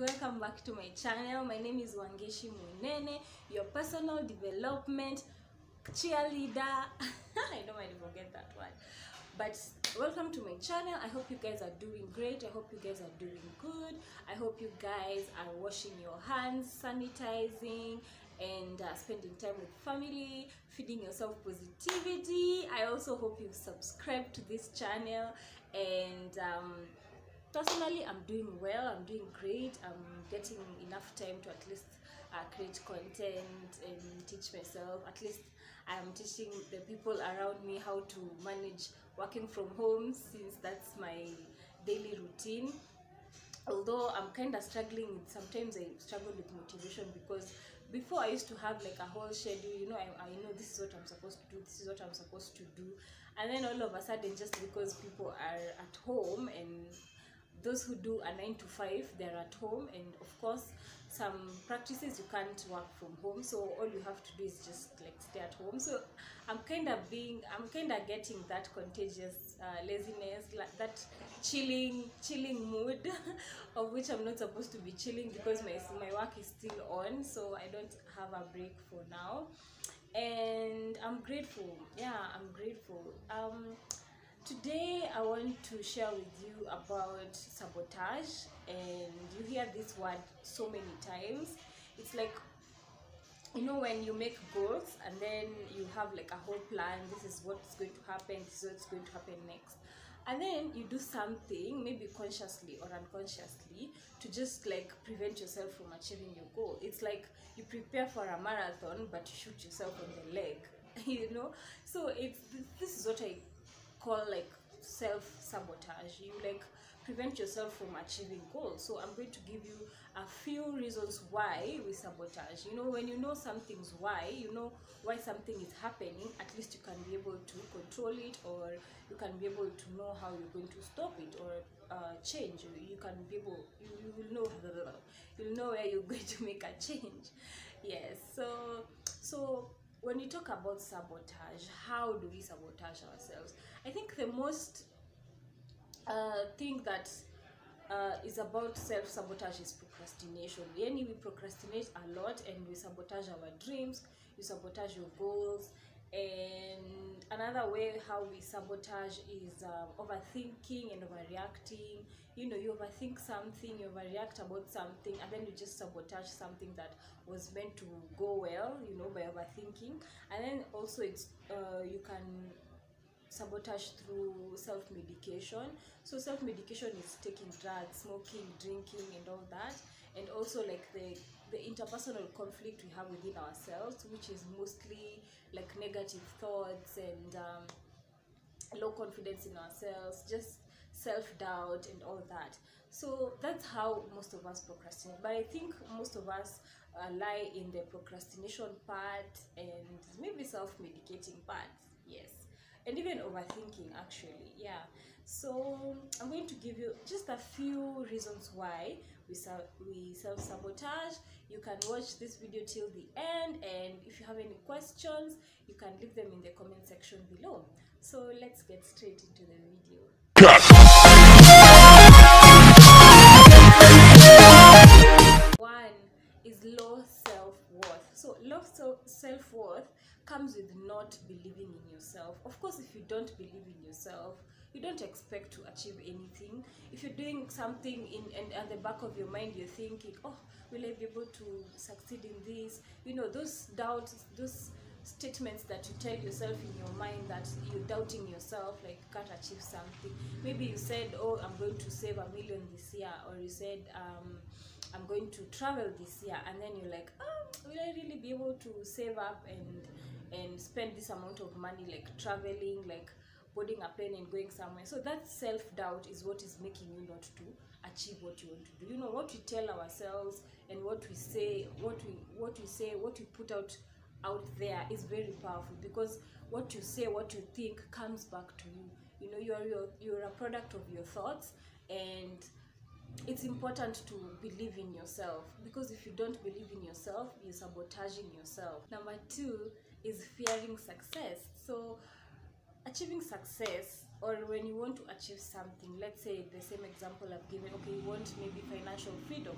welcome back to my channel. My name is Wangechi Munene, your personal development cheerleader. I mind forget that one. But welcome to my channel. I hope you guys are doing great. I hope you guys are doing good. I hope you guys are washing your hands, sanitizing, and uh, spending time with family, feeding yourself positivity. I also hope you subscribe to this channel and um, personally i'm doing well i'm doing great i'm getting enough time to at least uh, create content and teach myself. At least i'm teaching the people around me how to manage working from home since that's my daily routine. Although i'm kind of struggling sometimes i struggle with motivation because before i used to have like a whole schedule you know I, I know this is what i'm supposed to do this is what i'm supposed to do. And then all of a sudden just because people are at home and those who do a nine to five they're at home and of course some practices you can't work from home so all you have to do is just like stay at home. So i'm kind of being i'm kind of getting that contagious uh, laziness like that chilling chilling mood of which i'm not supposed to be chilling because my my work is still on so i don't have a break for now. And i'm grateful. Yeah i'm grateful. Um Today, I want to share with you about sabotage, and you hear this word so many times. It's like, you know, when you make goals and then you have like a whole plan, this is what's going to happen, this is what's going to happen next. And then you do something, maybe consciously or unconsciously, to just like prevent yourself from achieving your goal. It's like you prepare for a marathon, but you shoot yourself on the leg, you know? So it's this is what I call like self sabotage you like prevent yourself from achieving goals. So i'm going to give you a few reasons why we sabotage. You know when you know something's why you know why something is happening at least you can be able to control it or you can be able to know how you're going to stop it or uh, change. You can be able you, you will know you'll know where you're going to make a change. Yes. So so when you talk about sabotage how do we sabotage ourselves? I think the most uh, thing that uh, is about self-sabotage is procrastination. Yani we procrastinate a lot and we sabotage our dreams you sabotage your goals and another way how we sabotage is um, overthinking and overreacting. You know you overthink something you overreact about something and then you just sabotage something that was meant to go well you know by overthinking. And then also it's uh, you can sabotage through self-medication. So self-medication is taking drugs smoking drinking and all that. And also like the the interpersonal conflict we have within ourselves which is mostly like negative thoughts and um, low confidence in ourselves just self-doubt and all that. So that's how most of us procrastinate. But i think most of us uh, lie in the procrastination part and maybe self-medicating part yes. And even overthinking actually yeah. So i'm going to give you just a few reasons why we, we self-sabotage. You can watch this video till the end and if you have any questions you can leave them in the comment section below. So let's get straight into the video is low self-worth. So low self-worth comes with not believing in yourself. Of course if you don't believe in yourself you don't expect to achieve anything. If you're doing something in and at the back of your mind you're thinking oh will i be able to succeed in this? You know those doubts those statements that you tell yourself in your mind that you're doubting yourself like you can't achieve something. Maybe you said oh i'm going to save a million this year or you said um, i'm going to travel this year and then you're like oh will i really be able to save up and and spend this amount of money like traveling like boarding a plane and going somewhere? So that self-doubt is what is making you not to achieve what you want to do. You know what we tell ourselves and what we say what we what we say what we put out out there is very powerful because what you say what you think comes back to you. You know you're you're, you're a product of your thoughts and it's important to believe in yourself because if you don't believe in yourself you're sabotaging yourself. Number two is fearing success. So achieving success or when you want to achieve something let's say the same example i've given okay you want maybe financial freedom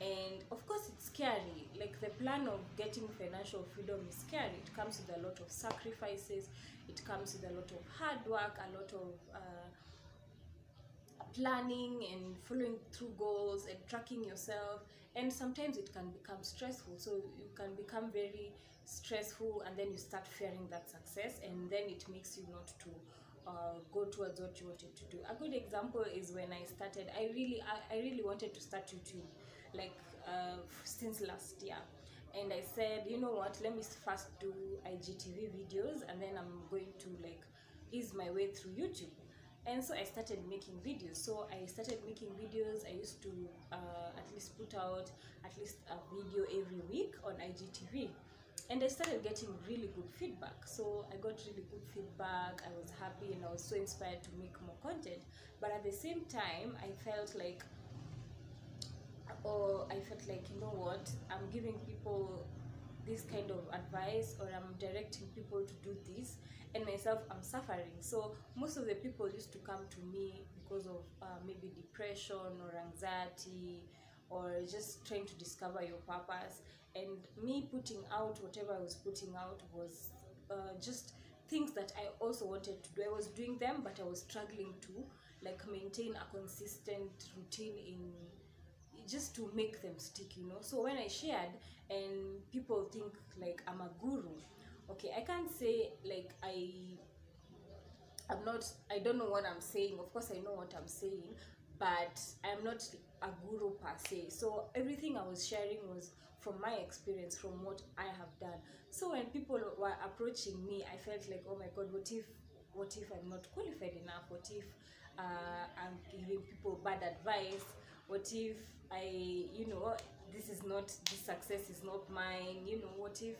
and of course it's scary. Like the plan of getting financial freedom is scary. It comes with a lot of sacrifices. It comes with a lot of hard work a lot of uh, planning and following through goals and tracking yourself. And sometimes it can become stressful. So you can become very stressful and then you start fearing that success and then it makes you not to uh, go towards what you wanted to do. A good example is when i started i really i, I really wanted to start youtube like uh, since last year. And i said you know what? Let me first do igtv videos and then i'm going to like ease my way through youtube and so i started making videos. So i started making videos. I used to uh, at least put out at least a video every week on igtv and i started getting really good feedback. So i got really good feedback. I was happy and i was so inspired to make more content. But at the same time i felt like or i felt like you know what? I'm giving people this kind of advice or i'm directing people to do this and myself i'm suffering. So most of the people used to come to me because of uh, maybe depression or anxiety or just trying to discover your purpose. And me putting out whatever i was putting out was uh, just things that i also wanted to do. I was doing them but i was struggling to like maintain a consistent routine in just to make them stick you know. So when i shared and people think like i'm a guru okay i can't say like i i'm not i don't know what i'm saying. Of course i know what i'm saying but i'm not a guru per se. So everything i was sharing was from my experience from what i have done. So when people were approaching me i felt like oh my god what if what if i'm not qualified enough? What if uh, i'm giving people bad advice? What if i you know this is not this success is not mine? You know what if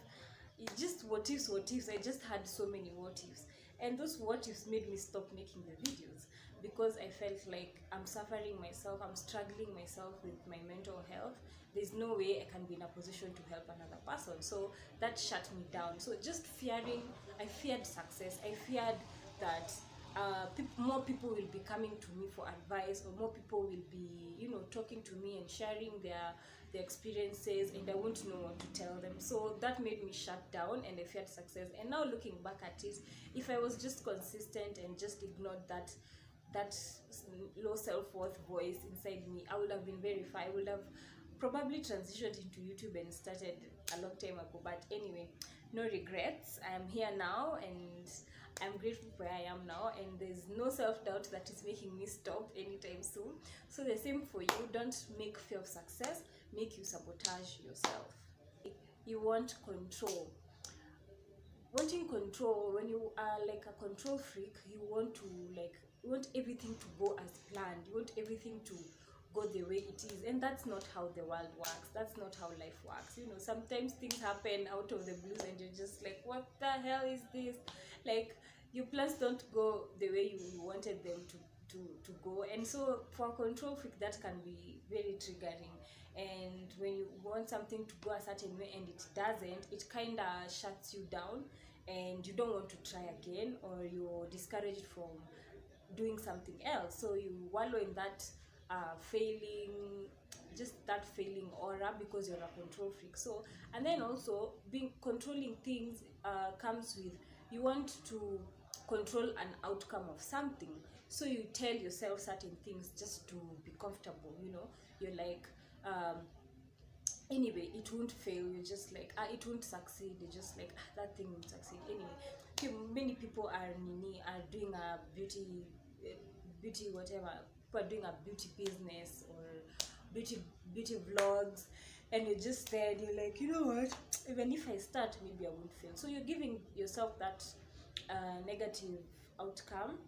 it just what ifs what ifs. I just had so many what ifs. And those what ifs made me stop making the videos because i felt like i'm suffering myself i'm struggling myself with my mental health. There's no way i can be in a position to help another person. So that shut me down. So just fearing i feared success. I feared that uh, peop more people will be coming to me for advice or more people will be you know talking to me and sharing their their experiences and i won't know what to tell them. So that made me shut down and i feared success. And now looking back at it if i was just consistent and just ignored that that low self-worth voice inside me i would have been very far i would have probably transitioned into youtube and started a long time ago but anyway no regrets. I am here now and i'm grateful where i am now and there's no self-doubt that is making me stop anytime soon. So the same for you. Don't make fear of success make you sabotage yourself. You want control. Wanting control when you are like a control freak you want to like you want everything to go as planned. You want everything to go the way it is and that's not how the world works. That's not how life works. You know sometimes things happen out of the blues and you're just like what the hell is this? Like your plans don't go the way you, wanted them to to to go. And so for control freak that can be very triggering. And when you want something to go a certain way and it doesn't it kind of shuts you down and you don't want to try again or you're discouraged from doing something else. So you wallow in that uh, failing just that failing aura because you're a control freak. So and then also being controlling things uh, comes with you want to control an outcome of something. So you tell yourself certain things just to be comfortable you know? You're like um, anyway it won't fail. You're just like ah, it won't succeed. You're just like ah, that thing won't succeed. Anyway many people are nini are doing a beauty eh, beauty whatever people are doing a beauty business or beauty beauty vlogs and you're just and you're like you know what? Even if i start maybe i won't fail. So you're giving yourself that uh, negative outcome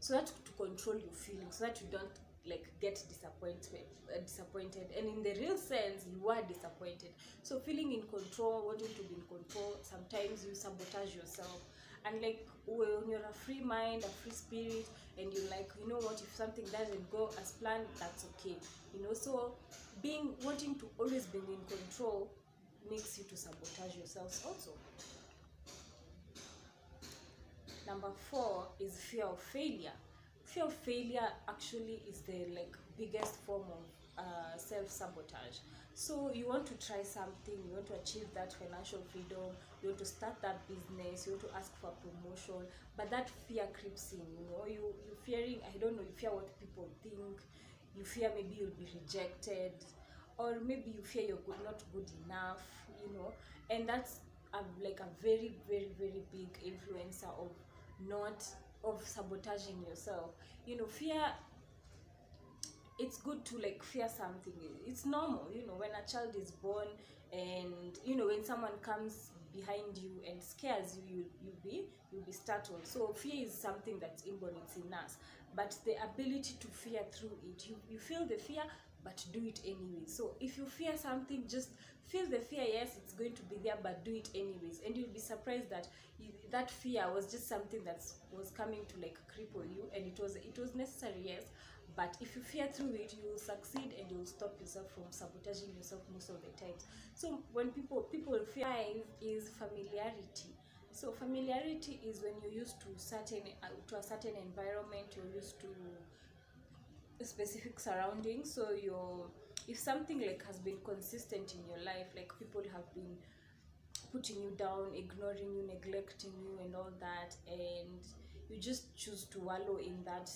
so that to control your feelings so that you don't like get disappointment uh, disappointed. And in the real sense you are disappointed. So feeling in control wanting to be in control sometimes you sabotage yourself and like when you're a free mind a free spirit and you're like you know what if something doesn't go as planned that's okay you know? So being wanting to always be in control makes you to sabotage yourselves also. Number four is fear of failure. Fear of failure actually is the like biggest form of uh, self-sabotage so you want to try something you want to achieve that financial freedom you want to start that business you want to ask for promotion but that fear creeps in you know. You you fearing i don't know you fear what people think you fear maybe you'll be rejected or maybe you fear you're good, not good enough you know. And that's a, like a very very very big influencer of not of sabotaging yourself. You know fear it's good to like fear something. It's normal you know when a child is born and you know when someone comes behind you and scares you you you'll be you'll be startled. So fear is something that's inborn it's in us. But the ability to fear through it you, you feel the fear but do it anyway. So if you fear something just feel the fear yes it's going to be there but do it anyways. And you'll be surprised that you, that fear was just something that was coming to like cripple you and it was it was necessary yes but if you fear through it you will succeed and you will stop yourself from sabotaging yourself most of the times. So when people people fear is familiarity. So familiarity is when you're used to certain uh, to a certain environment you're used to specific surroundings. So you're if something like has been consistent in your life like people have been putting you down ignoring you neglecting you and all that and you just choose to wallow in that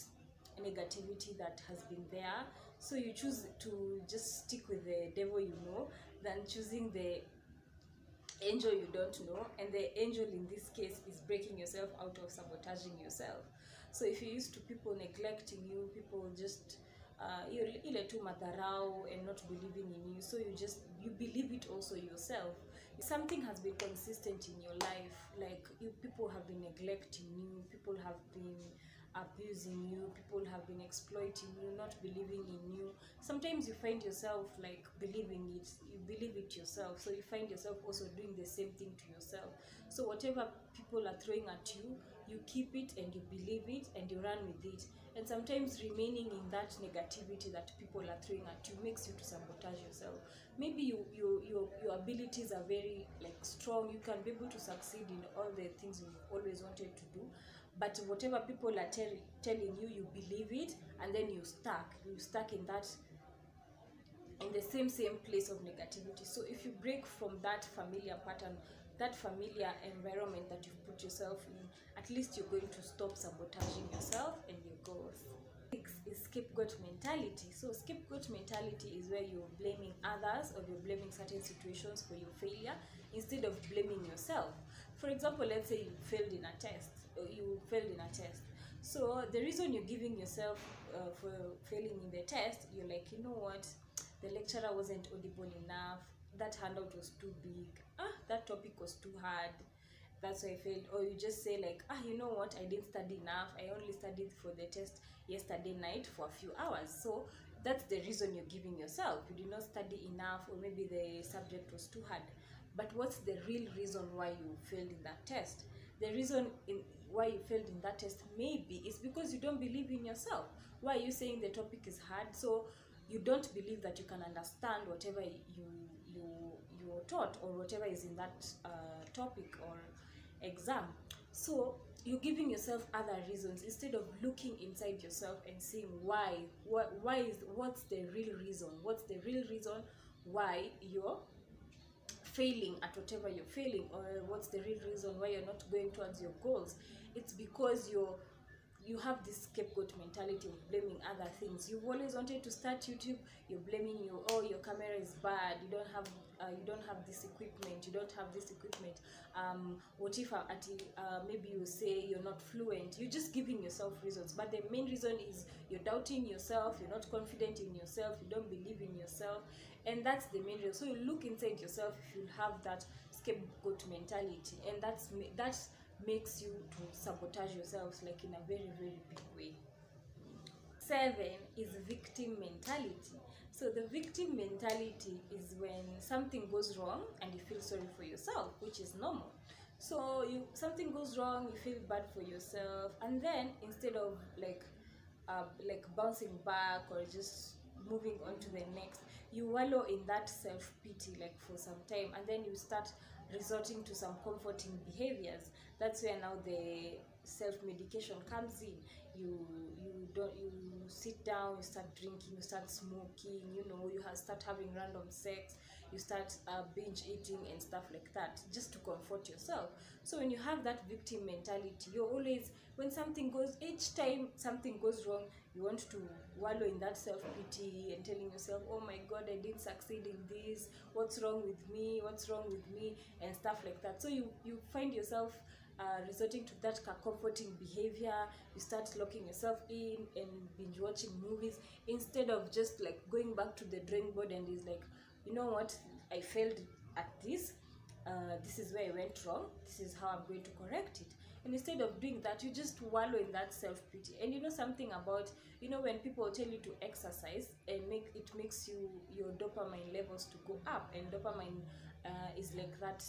negativity that has been there. So you choose to just stick with the devil you know than choosing the angel you don't know. And the angel in this case is breaking yourself out of sabotaging yourself. So if you're used to people neglecting you people just uh, ile tu madharau and not believing in you so you just you believe it also yourself. Something has been consistent in your life like you people have been neglecting you people have been abusing you people have been exploiting you not believing in you. Sometimes you find yourself like believing it you believe it yourself. So you find yourself also doing the same thing to yourself. So whatever people are throwing at you you keep it and you believe it and you run with it. And sometimes remaining in that negativity that people are throwing at you makes you to sabotage yourself. Maybe you, you your your abilities are very like strong. You can be able to succeed in all the things you've always wanted to do but whatever people are tell, telling you you believe it and then you stuck you stuck in that in the same same place of negativity. So if you break from that familiar pattern that familiar environment that you've put yourself in at least you're going to stop sabotaging yourself and your goals is scapegoat mentality. So scapegoat mentality is where you're blaming others or you're blaming certain situations for your failure instead of blaming yourself. For example let's say you failed in a test you failed in a test. So the reason you're giving yourself uh, for failing in the test you're like you know what? The lecturer wasn't audible enough. That handout was too big. Ah that topic was too hard that's why i failed or you just say like ah you know what? I didn't study enough. I only studied for the test yesterday night for a few hours. So that's the reason you're giving yourself. You did not study enough or maybe the subject was too hard. But what's the real reason why you failed in that test? The reason in why you failed in that test maybe is because you don't believe in yourself. Why are you saying the topic is hard? So you don't believe that you can understand whatever you you you're taught or whatever is in that uh, topic or exam. So you're giving yourself other reasons instead of looking inside yourself and seeing why? What why is what's the real reason? What's the real reason why you're failing at whatever you're failing? Or what's the real reason why you're not going towards your goals? It's because you're you have this scapegoat mentality of blaming other things. You've always wanted to start youtube you're blaming you oh your camera is bad you don't have uh, you don't have this equipment you don't have this equipment. Um what if uh, at uh, maybe you say you're not fluent you're just giving yourself reasons but the main reason is you're doubting yourself you're not confident in yourself you don't believe in yourself and that's the main reason. So you look inside yourself if you have that scapegoat mentality and that's that makes you to sabotage yourselves like in a very very big way. Seven is victim mentality. So the victim mentality is when something goes wrong and you feel sorry for yourself which is normal. So you something goes wrong you feel bad for yourself and then instead of like uh, like bouncing back or just moving on to the next you wallow in that self pity like for some time and then you start resorting to some comforting behaviors. That's where now the self-medication comes in you you don't you sit down you start drinking you start smoking you know you have start having random sex you start uh, binge eating and stuff like that just to comfort yourself. So when you have that victim mentality you're always when something goes each time something goes wrong you want to wallow in that self-pity and telling yourself oh my god i didn't succeed in this. What's wrong with me? What's wrong with me? and stuff like that. So you you find yourself uh, resorting to that comforting behavior. You start locking yourself in and binge watching movies instead of just like going back to the drawing board and is like you know what? I failed at this. Uh, this is where i went wrong. This is how i'm going to correct it. And instead of doing that you just wallow in that self-pity. And you know something about you know when people tell you to exercise and make it makes you your dopamine levels to go up and dopamine uh, is like that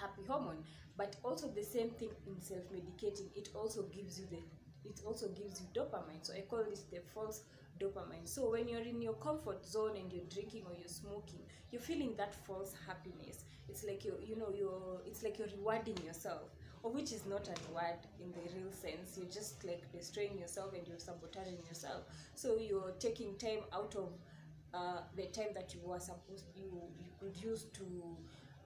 happy hormone but also the same thing in self-medicating it also gives you the it also gives you dopamine. So i call this the false dopamine. So when you're in your comfort zone and you're drinking or you're smoking you're feeling that false happiness. It's like you you know you're it's like you're rewarding yourself or which is not a reward in the real sense. You're just like destroying yourself and you're sabotaging yourself. So you're taking time out of uh, the time that you were supposed you you could use to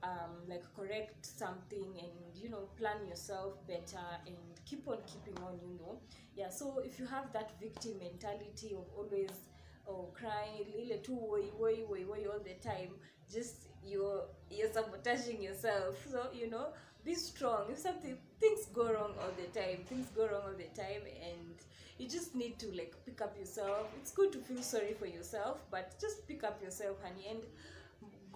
um, like correct something and you know plan yourself better and keep on keeping on you know. Yeah so if you have that victim mentality of always oh crying lile tu woi woi woi woi all the time just you're you're sabotaging yourself. So you know be strong. If something things go wrong all the time things go wrong all the time and you just need to like pick up yourself. It's good to feel sorry for yourself but just pick up yourself honey. And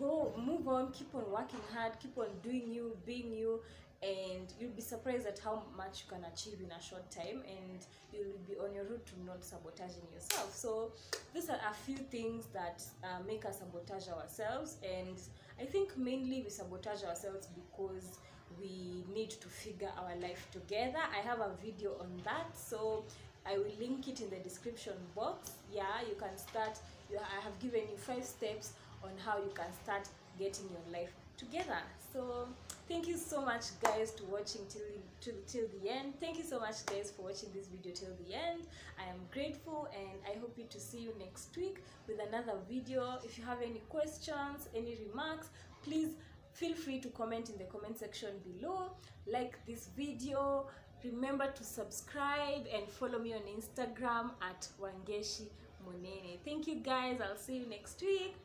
go move on keep on working hard keep on doing you being you and you'll be surprised at how much you can achieve in a short time and you'll be on your route to not sabotaging yourself. So these are a few things that uh, make us sabotage ourselves and i think mainly we sabotage ourselves because we need to figure our life together. I have a video on that so i will link it in the description box. Yeah you can start. I have given you five steps on how you can start getting your life together. So thank you so much guys to watching till till, till the end. Thank you so much guys for watching this video till the end. I am grateful and i hope you to see you next week with another video. If you have any questions any remarks please feel free to comment in the comment section below. Like this video. Remember to subscribe and follow me on instagram at wangechi munene. Thank you guys. I'll see you next week